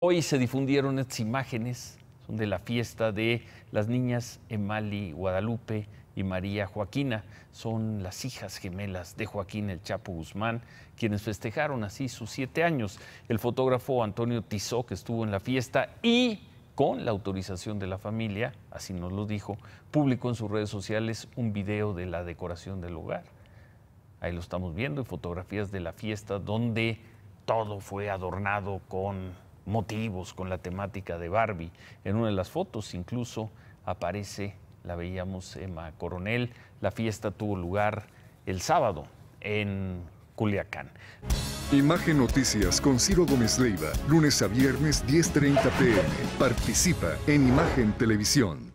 Hoy se difundieron estas imágenes, son de la fiesta de las niñas Emali Guadalupe y María Joaquina. Son las hijas gemelas de Joaquín El Chapo Guzmán, quienes festejaron así sus siete años. El fotógrafo Antonio Tizó, que estuvo en la fiesta y con la autorización de la familia, así nos lo dijo, publicó en sus redes sociales un video de la decoración del hogar. Ahí lo estamos viendo, fotografías de la fiesta donde todo fue adornado con motivos, con la temática de Barbie. En una de las fotos incluso aparece, la veíamos Emma Coronel, la fiesta tuvo lugar el sábado en Culiacán. Imagen Noticias con Ciro Gómez Leiva, lunes a viernes 10.30 pm. Participa en Imagen Televisión.